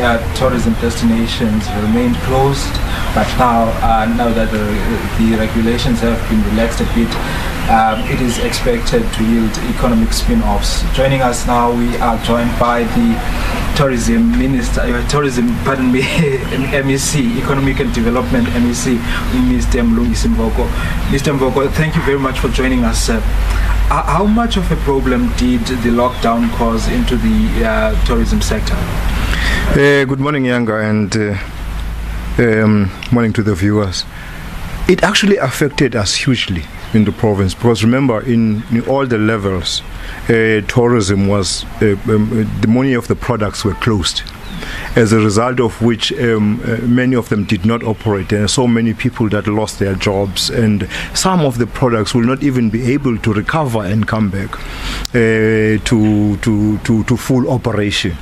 uh, tourism destinations remained closed, but now, uh, now that the, the, regulations have been relaxed a bit, um, it is expected to yield economic spin-offs. Joining us now, we are joined by the tourism minister, uh, tourism, pardon me, MEC, economic and development MEC, Mr. Mlungisi Mvoko. Mr. Mvoko, thank you very much for joining us. Uh, how much of a problem did the lockdown cause into the uh, tourism sector? Uh, good morning, Yanga, and uh, um, morning to the viewers. It actually affected us hugely in the province because remember, in, in all the levels, uh, tourism was uh, um, the money of the products were closed as a result of which um, uh, many of them did not operate. There are so many people that lost their jobs, and some of the products will not even be able to recover and come back uh, to, to, to, to full operation.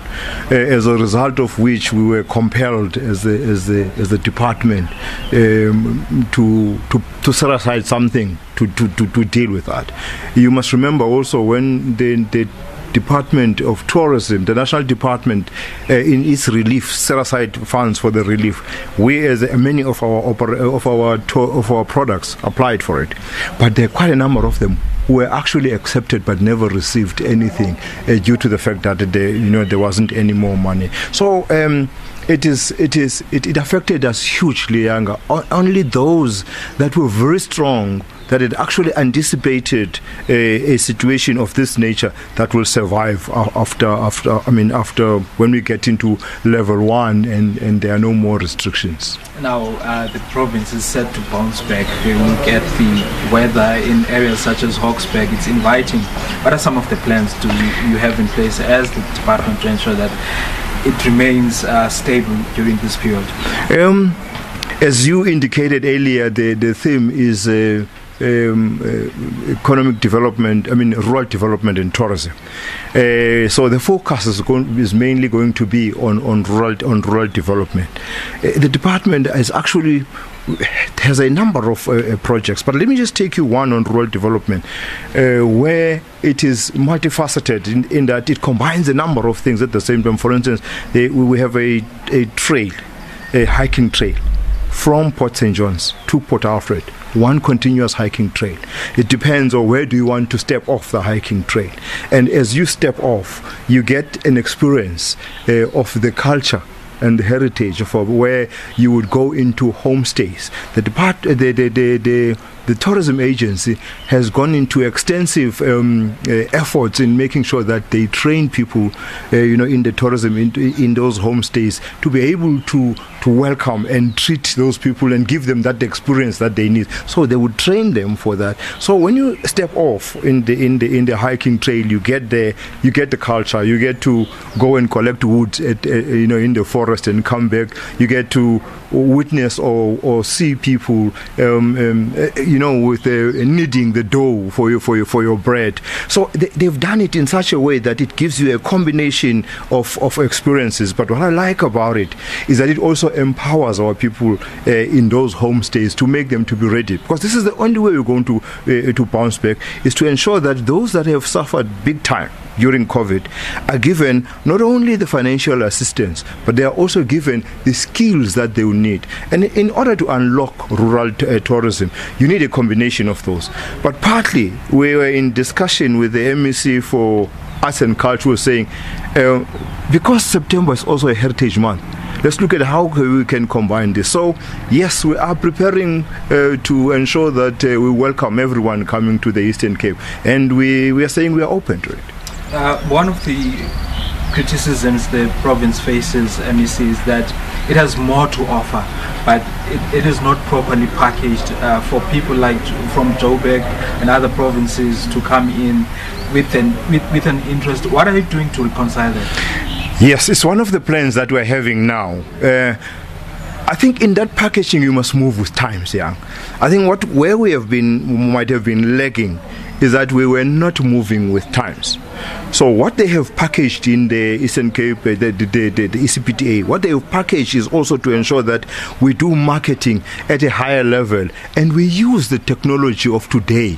Uh, as a result of which, we were compelled as the, as the, as the department um, to, to, to set aside something to, to, to, deal with that. You must remember also when the, the Department of Tourism, the National Department, uh, in its relief, set aside funds for the relief. We, as many of our of our of our products, applied for it, but there are quite a number of them were actually accepted but never received anything uh, due to the fact that they, you know there wasn't any more money. So. Um, it is it is it, it affected us hugely Yanga only those that were very strong that it actually anticipated a, a, situation of this nature that will survive after after I mean after when we get into level one and and there are no more restrictions. Now uh, the province is set to bounce back. We will get the weather in areas such as Hogsback. It's inviting. What are some of the plans do you, you have in place as the department to ensure that it remains uh, stable during this period? Um, as you indicated earlier, the, the theme is uh, um, uh, economic development, I mean, rural development and tourism. Uh, so the focus is, going, is, mainly going to be on, on, rural, on rural development. Uh, the department is actually has a number of uh, projects, but let me just take you one on rural development, uh, where it is multifaceted in, in, that it combines a number of things at the same time. For instance, they, we have a, a trail, a hiking trail from Port St. John's to Port Alfred one continuous hiking trail. It depends on where do you want to step off the hiking trail. And as you step off, you get an experience uh, of the culture and the heritage of where you would go into homestays. The depart, the, the, the, the the tourism agency has gone into extensive um, uh, efforts in making sure that they train people, uh, you know, in the tourism in, in those homestays to be able to to welcome and treat those people and give them that experience that they need. So they would train them for that. So when you step off in the in the in the hiking trail, you get there, you get the culture, you get to go and collect wood, at, uh, you know, in the forest and come back. You get to witness or, or see people, um, um, uh, you know, with uh, kneading the dough for your for your for your bread. So they, have done it in such a way that it gives you a combination of, of experiences. But what I like about it is that it also empowers our people uh, in those homestays to make them to be ready. Because this is the only way we're going to uh, to bounce back is to ensure that those that have suffered big time during COVID are given not only the financial assistance, but they are also given the skills that they will need. And in order to unlock rural t- uh, tourism, you need a combination of those. But partly, we were in discussion with the MEC for Arts and Culture saying, uh, because September is also a heritage month, let's look at how we can combine this. So, yes, we are preparing uh, to ensure that uh, we welcome everyone coming to the Eastern Cape, and we, we are saying we are open to it. Uh, one of the criticisms the province faces, MEC, is that it has more to offer, but it, it is not properly packaged uh, for people like from Joburg and other provinces to come in with an, with, with an interest. What are you doing to reconcile that? Yes, it's one of the plans that we're having now. Uh, I think in that packaging you must move with times, yeah. I think what where we have been might have been lagging is that we were not moving with times. So what they have packaged in the Eastern Cape, the, the, the, the, ECPTA, what they have packaged is also to ensure that we do marketing at a higher level and we use the technology of today.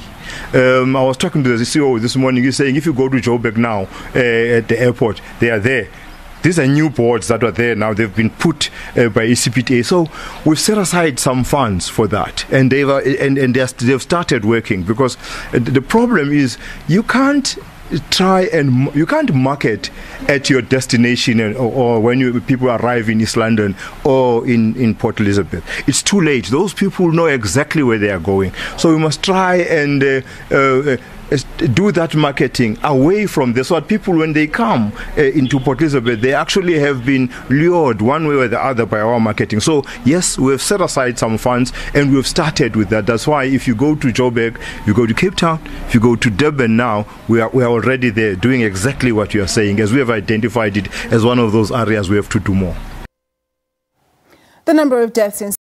Um, I was talking to the CEO this morning. He's saying if you go to Joburg now uh, at the airport, they are there these are new boards that are there now. They've been put uh, by ECPTA. So we've set aside some funds for that, and they've uh, and, and they've started working because the problem is you can't try and you can't market at your destination or, or, when you, people arrive in East London or in, in Port Elizabeth. It's too late. Those people know exactly where they are going. So we must try and uh, uh, do that marketing away from this so that people when they come uh, into Port Elizabeth they actually have been lured one way or the other by our marketing. So yes we have set aside some funds and we've started with that. That's why if you go to Joburg you go to Cape Town if you go to Durban now we are, we are already there doing exactly what you are saying as we have identified it as one of those areas we have to do more. The number of deaths in